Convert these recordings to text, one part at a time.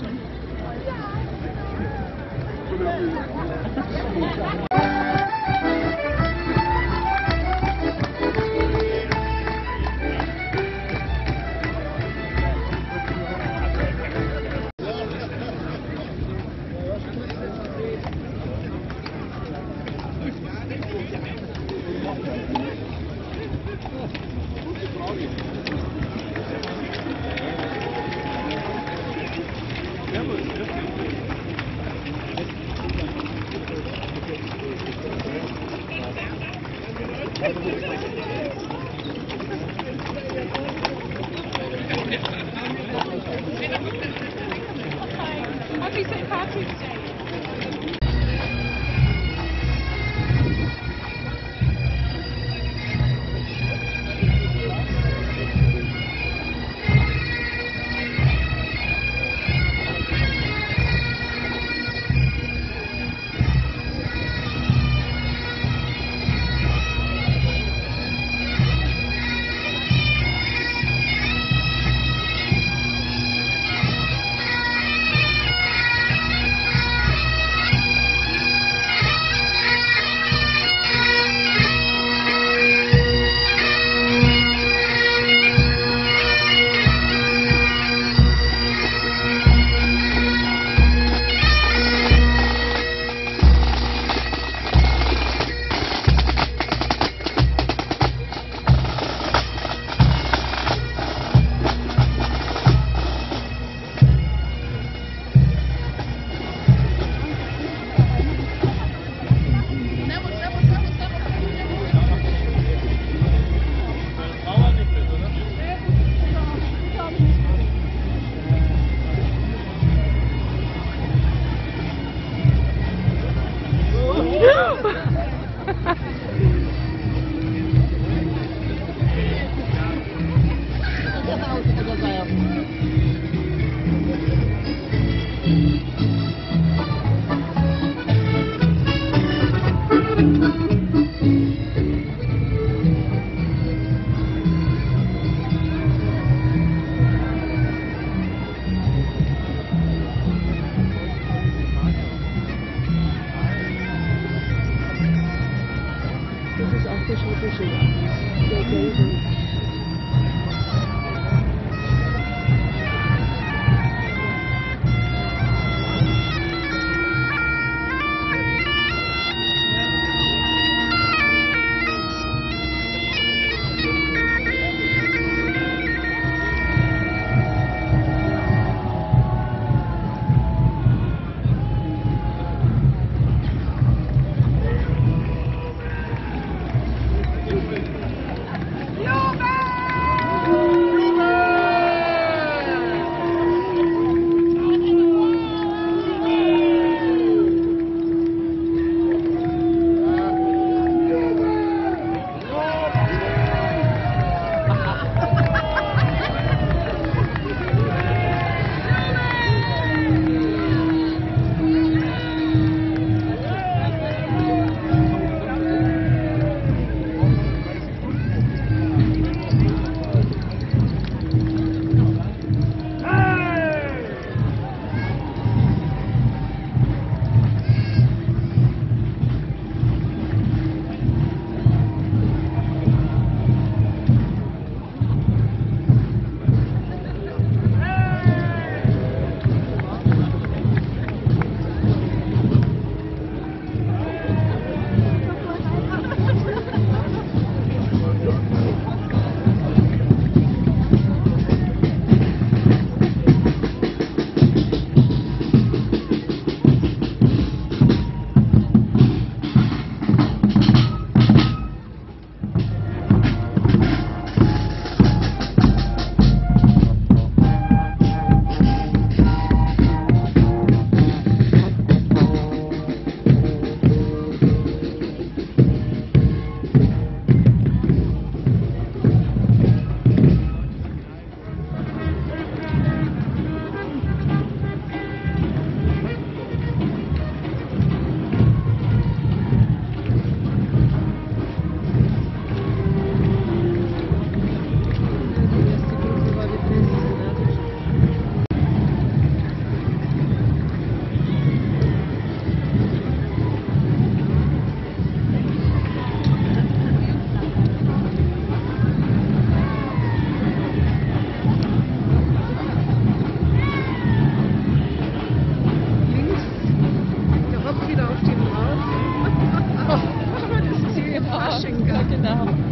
Thank you. Happy St. Patrick's Day. 这是啊，这是这是，对对。Now.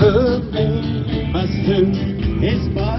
her. My sin is by